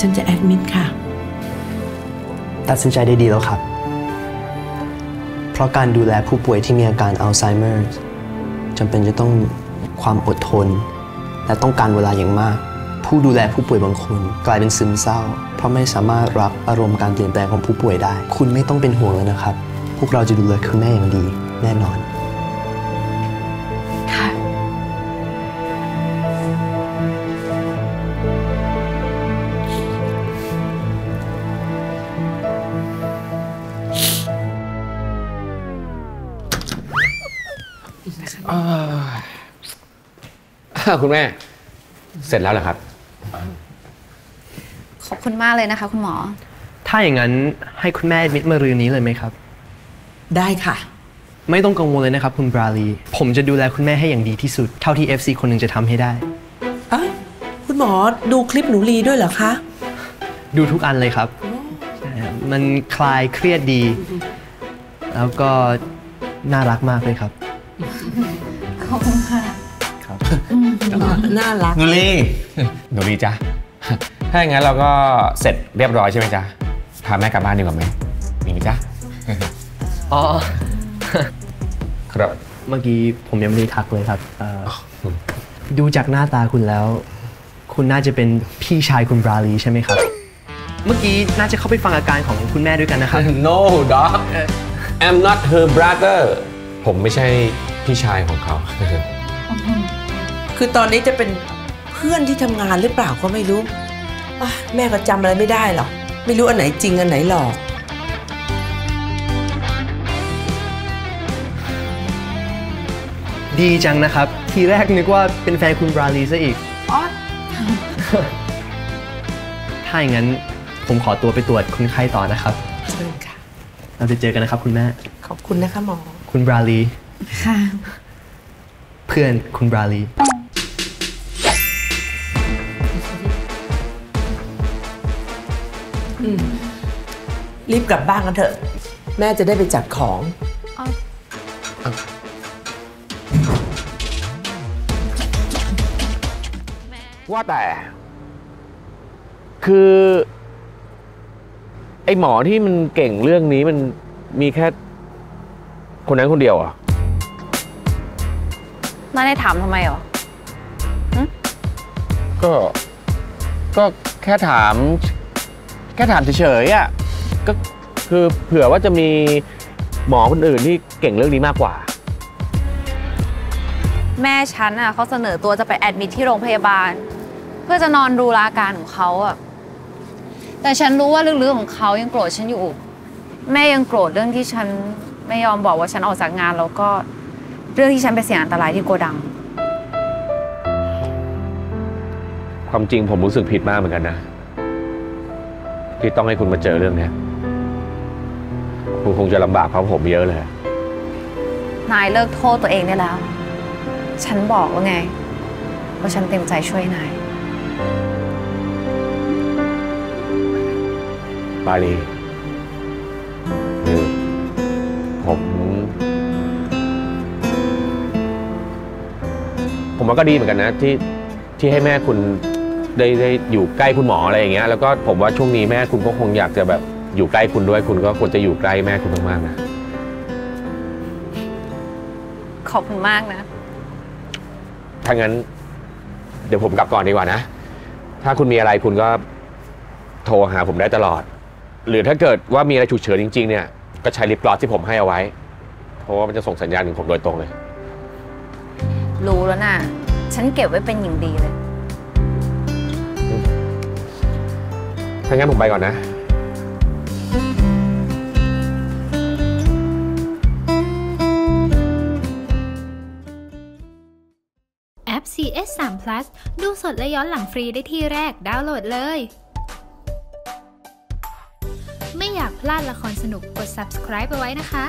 ฉันจะแอดมิดค่ะ ตัดสินใจได้ดีแล้วครับ เพราะการดูแลผู้ป่วยที่มีอาการอัลไซเมอร์จำเป็นจะต้องความอดทน และต้องการเวลาอย่างมาก ผู้ดูแลผู้ป่วยบางคน กลายเป็นซึมเศร้า เพราะไม่สามารถรับอารมณ์การเปลี่ยนแปลงของผู้ป่วยได้ คุณไม่ต้องเป็นห่วงเลยนะครับ พวกเราจะดูแลคุณแม่อย่างดีแน่นอน อ่าคุณแม่ เสร็จแล้วเหรอครับ ขอบคุณมากเลยนะคะ คุณหมอ ถ้าอย่างนั้นให้คุณแม่มิดมารืนนี้เลยไหมครับ ได้ค่ะ ไม่ต้องกังวลเลยนะครับ คุณบราลี ผมจะดูแลคุณแม่ให้อย่างดีที่สุด เท่าที่ FC คนหนึ่งจะทำให้ได้อะคุณหมอดูคลิปหนูลีด้วยเหรอคะ ดูทุกอันเลยครับใช่ครับ มันคลายเครียดดี แล้วก็น่ารักมากเลยครับ ขอบคุณค่ะครับน่ารักหนูลีหนูลีจ้ะถ้าอย่างนั้นเราก็เสร็จเรียบร้อยใช่ไหมจ๊ะพาแม่กลับบ้านดีกว่าไหมมีไหมจ๊ะอ๋อครับเมื่อกี้ผมยังไม่ได้ทักเลยครับเอ่อดูจากหน้าตาคุณแล้ว คุณน่าจะเป็นพี่ชายคุณบราลีใช่ไหมครับ เมื่อกี้น่าจะเข้าไปฟังอาการของคุณแม่ด้วยกันนะครับ no dog I'm not her brother ผมไม่ใช่ พี่ชายของเขา คือตอนนี้จะเป็นเพื่อนที่ทำงานหรือเปล่าก็ไม่รู้อะแม่ก็จำอะไรไม่ได้หรอก ไม่รู้อันไหนจริงอันไหนหลอก ดีจังนะครับ ทีแรกนึกว่าเป็นแฟนคุณบราลีซะอีกถ้าอย่างนั้นผมขอตัวไปตรวจคนไข้ต่อนะครับ เชิญค่ะ เราจะเจอกันนะครับคุณแม่ ขอบคุณนะคะหมอ คุณบราลีค่ะ เพื่อนคุณบราลี รีบกลับบ้านกันเถอะ แม่จะได้ไปจัดของ ว่าแต่ คือ ไอหมอที่มันเก่งเรื่องนี้มันมีแค่ คนนั้นคนเดียวเหรอะ น่าได้ถามทำไมเหรอก็ ก็แค่ถาม แค่ถามเฉยๆอะ ก็คือเผื่อว่าจะมีหมอคนอื่นที่เก่งเรื่องนี้มากกว่า แม่ฉันอะเขาเสนอตัวจะไปแอดมิทที่โรงพยาบาล เพื่อจะนอนดูแลอาการของเขาอะ แต่ฉันรู้ว่าลึกๆของเขายังโกรธฉันอยู่ แม่ยังโกรธเรื่องที่ฉันไม่ยอมบอกว่าฉันออกจากงานแล้วก็ เรื่องที่ฉันไปเสี่ยงอันตรายที่โกดัง ความจริงผมรู้สึกผิดมากเหมือนกันนะ ที่ต้องให้คุณมาเจอเรื่องเนี้ยคุณคงจะลำบากเพราะผมเยอะเลย นายเลิกโทษตัวเองได้แล้ว ฉันบอกแล้วไงว่าฉันเต็มใจช่วยนายบาลี ผมว่าก็ดีเหมือนกันนะที่ที่ให้แม่คุณได้ได้อยู่ใกล้คุณหมออะไรอย่างเงี้ยแล้วก็ผมว่าช่วงนี้แม่คุณก็คงอยากจะแบบอยู่ใกล้คุณด้วยคุณก็ควรจะอยู่ใกล้แม่คุณมากๆนะขอบคุณมากนะ ถ้างั้น เดี๋ยวผมกลับก่อนดีกว่านะ ถ้าคุณมีอะไรคุณก็โทรหาผมได้ตลอด หรือถ้าเกิดว่ามีอะไรฉุกเฉินจริง ๆ เนี่ย ก็ใช้ลิปกลอสที่ผมให้เอาไว้ เพราะว่ามันจะส่งสัญญาณถึงผมโดยตรงเลย รู้แล้วน่ะ ฉันเก็บไว้เป็นอย่างดีเลย ถ้างั้นผมไปก่อนนะ แอป CS 3 Plus ดูสดและย้อนหลังฟรีได้ที่แรก ดาวน์โหลดเลย ไม่อยากพลาดละครสนุกกด subscribe ไปไว้นะคะ